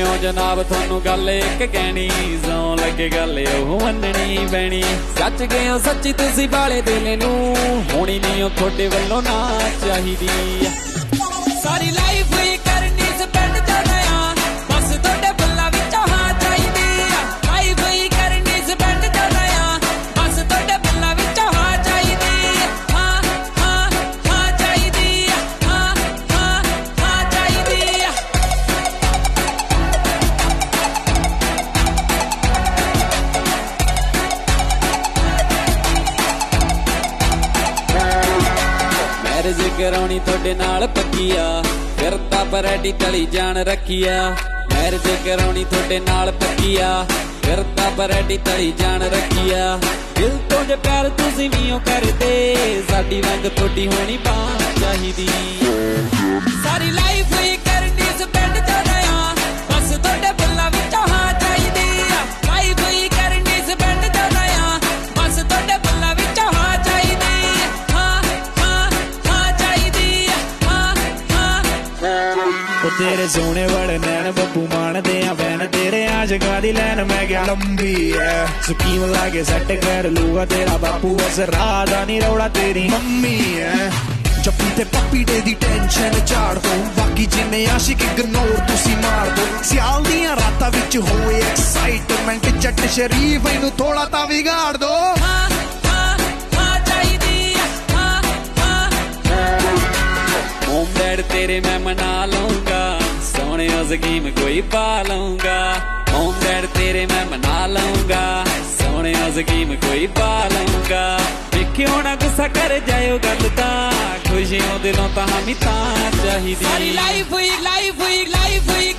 ਜਨਾਬ, ਤੁਹਾਨੂੰ ਗੱਲ ਇੱਕ ਕਹਿਣੀ, ਸੌ ਲੱਗੇ ਗੱਲ ਉਹ ਮੰਨਣੀ ਪੈਣੀ। ਸੱਚ ਗਏ ਹੋ ਸੱਚੀ ਤੁਸੀਂ ਬਾਲੇ ਦਿਲ ਨੂੰ ਹੋਣੀ ਨਹੀਂ ਉਹ ਤੁਹਾਡੇ ਵੱਲੋਂ ਨਾ ਚਾਹੀਦੀ। ਸਾਰੀ ਲਾਈਫ ਕਰਾਉਣੀ ਤੁਹਾਡੇ ਨਾਲ ਪੱਕੀ ਫਿਰ ਤਾਂ ਬਰੈਡੀ ਤਲੀ ਜਾਣ ਰੱਖੀਆ। ਮੈਰਿਜ ਕਰਾਉਣੀ ਤੁਹਾਡੇ ਨਾਲ ਪੱਕੀ ਆ ਫਿਰ ਤਾਂ ਬਰੈਡੀ ਤਲੀ ਜਾਣ ਰੱਖੀਆ। ਦਿਲ ਤੋਂ ਜੇ ਪਿਆਰ ਤੁਸੀਂ ਵੀ ਉਹ ਕਰਦੇ, ਸਾਡੀ ਵਾਂਗ ਤੁਹਾਡੀ ਹੋਣੀ ਬਾਤ ਚਾਹੀਦੀ। ਸਾਰੀ ਲਾਈਫ ਹੀ ਕਰਨੀ ਉਹ ਤੇਰੇ ਸੋਹਣੇ ਵਾਲੇ ਨੈਣ ਬੱਬੂ ਮਾਣਦੇ ਆ ਵੈਨ ਤੇਰੇ ਆਸ਼ਕਾਂ ਦੀ ਲੈਣ, ਮੈਂ ਗਿਆ ਲੰਬੀ ਐ। ਸਕੀਮ ਲਾ ਕੇ ਕਰ ਲੂਗਾ ਤੇਰਾ ਬਾਪੂ, ਬਸ ਰਾਹ ਦਾ ਨਹੀਂ ਰੌਲਾ ਤੇਰੀ ਮੰਮੀ ਐ। ਜੱਪੀ ਤੇ ਪੱਪੀ ਦੇ ਦੀ ਟੈਨਸ਼ਨ ਝਾੜ ਦੋ। ਬਾਕੀ ਜਿੰਨੇ ਆਸ਼ਿਕ ਇਗਨੋਰ ਤੁਸੀਂ ਮਾਰ ਦੋ। ਸਿਆਲ ਦੀਆਂ ਰਾਤਾਂ ਵਿੱਚ ਹੋਏ ਐਕਸਾਈਟਮੈਂਟ ਜੱਟ ਸ਼ਰੀਫ, ਇਹਨੂੰ ਥੋੜਾ ਤਾਂ ਵਿਗਾੜ ਦੋ। ਹੋਮ ਤੇਰੇ ਮੈਂ ਮਨਾ ਲਊਂਗਾ। ਸੋਹਣਿਆ ਸਕੀਮ ਕੋਈ ਪਾ ਲਊਂਗਾ। ਹੋਮ ਡੈਡ ਤੇਰੇ ਮੈਂ ਮਨਾ ਲਊਂਗਾ। ਸੋਹਣਿਆ ਸਕੀਮ ਕੋਈ ਪਾ ਲਊਂਗਾ। ਵੇਖਿਓ ਨਾ ਗੁੱਸਾ ਕਰ ਜਾਇਓ ਗੱਲ ਤਾਂ ਖੁਸ਼ੀਆਂ ਦਿਲੋਂ ਤਾਂ ਹਮੀ ਤਾਂ ਚਾਹੀਦੀ। ਸਾਰੀ ਲਾਈਫ ਹੀ ਲਾਈਫ ਹੀ ਲਾਈਫ ਹੀ